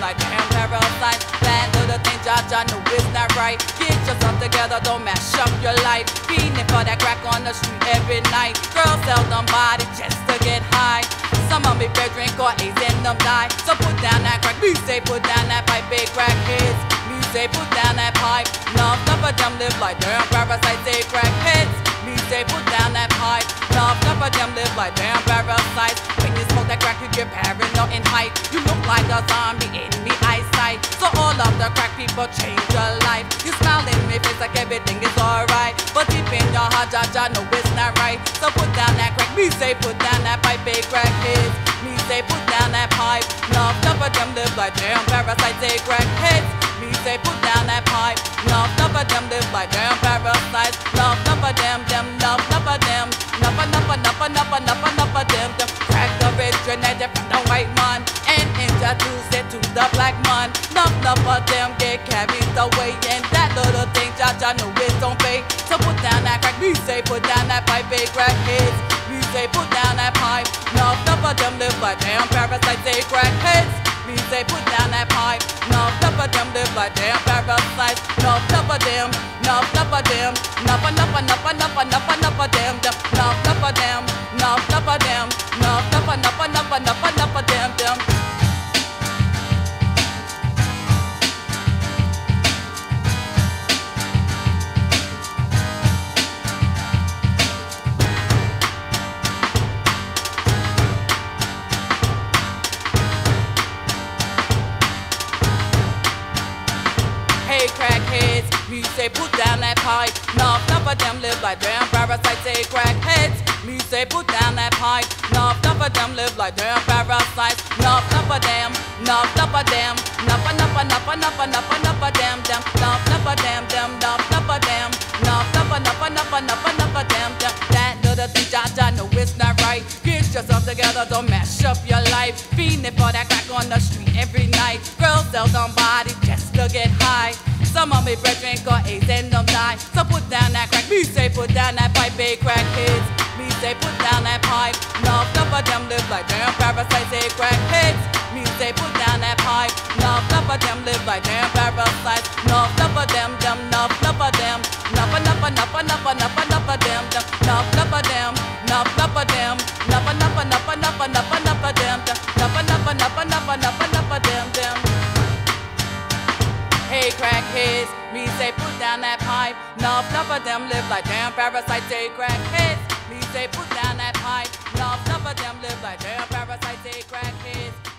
like damn parasites. Bad little thing, Jah Jah know it's not right. Get yourself together, don't mash up your life. Feeding for that crack on the street every night. Girls sell them body just to get high. Some of me brethren caught AIDS in them die. So put down that crack, me say put down that pipe, big crack heads. Me say put down that pipe. Enough, enough of them live like damn parasites, they crack heads. Me say put down that pipe. Enough, enough of them live like damn parasites. You get paranoid in height. You look like a zombie in me eyesight. So all of the crack people change your life. You smile in me face like everything is alright. But deep in your heart, Jah Jah know it's not right. So put down that crack. Me say put down that pipe, big crack heads. Me say put down that pipe. Enough, enough of them live like damn parasites, they crack heads. Me say put down that pipe. Enough, enough of them live like damn parasites. Enough, enough of them, them, enough, enough of them. Enough, enough, enough, enough, enough, the originated from the white man and introduce it to the black man. Enough, enough of them get carried away and that little thing, Jah know it don't pay. So put down that crack. Me say put down that pipe, big crack heads. Me say put down that pipe. Enough, enough of them live like damn parasites, they crack heads. Me say put down that pipe. Enough, enough of them live like damn parasites. Enough, enough of them. Enough, enough of them. Enough, enough, enough, enough, enough, enough me say put down that pipe. Enough, enough of them live like damn parasites. Hey crackheads, me say put down that pipe. Enough, enough of them live like damn parasites. Enough, enough of them, enough, enough of them. Enough, enough, enough, enough, enough, enough of them, them. Enough, enough of them, them, enough, enough of them. Enough, enough, enough, enough, enough, enough of them, them. That little thing, Jah know it's not right. Get yourself together, don't mash up your life. Feeding for that crack on the street every night. Girls sell them body just to get high. Some of me brethren got AIDS and them die. So put down that crack. Me say put down that pipe, big crack kids. Me say put down that pipe. Enough, enough of them live like damn parasites, they crack heads. Me say put down that pipe. Enough, enough of them live like damn parasites. Enough, enough of them, them, enough, enough of them. Enough, enough, enough, enough, enough, heads. Me say put down that pipe. No, nuff of them live like damn parasites. They crack heads. Me say put down that pipe. No, nuff of them live like damn parasites. They crack heads.